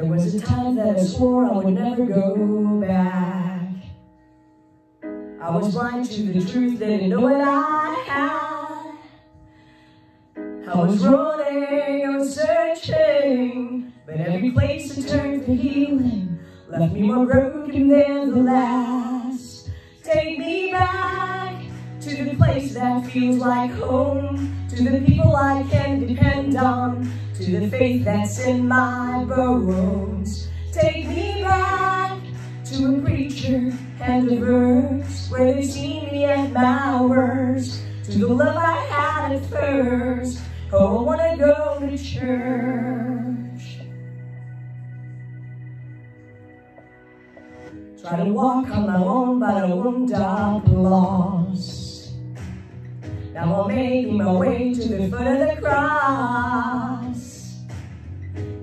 There was a time that I swore I would never go back. I was blind to the truth, didn't know what I had. I was running, I was searching, but every place I turned for healing left me more broken than the last. Take me back to the place that feels like home, to the people I can depend the faith that's in my bones. Take me back to a preacher and a verse where they see me at my worst, to the love I had at first. Oh, I wanna go to church. Try to walk on my own, but I wound up lost. Now I'm making my way to the foot of the cross.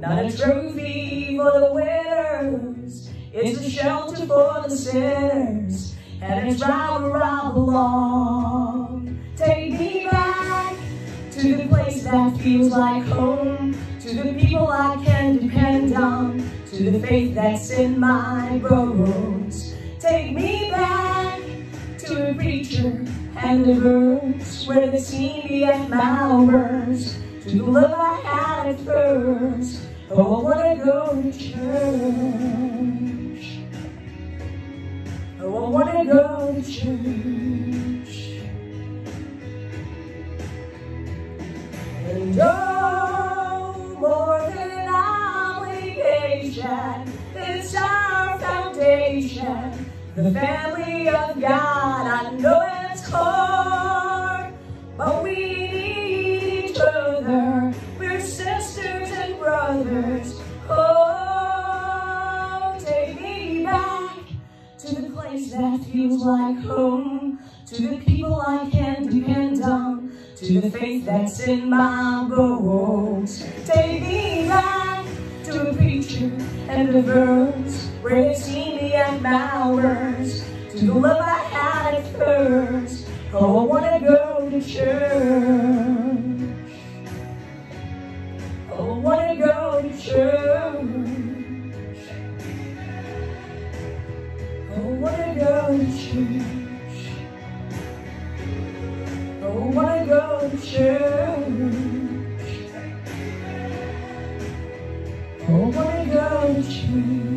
Not a trophy for the winners, it's a shelter for the sinners, and it's right where I belong. Take me back to the place that feels like home, to the people I can depend on, to the faith that's in my bones. Take me back to a preacher and a verse where they see me at my worst, to the love I had at first. Oh, I go to church. Oh, I go to church. And oh, more than obligation, it's our foundation. The family of God, I know it's that feels like home, to the people I can depend on, to the faith that's in my bones. Take me back to a preacher and a verse where they see me at my worst, to the love I had at first. Oh, I wanna go to church. Church. Oh, wanna go to church. Oh, wanna go to church.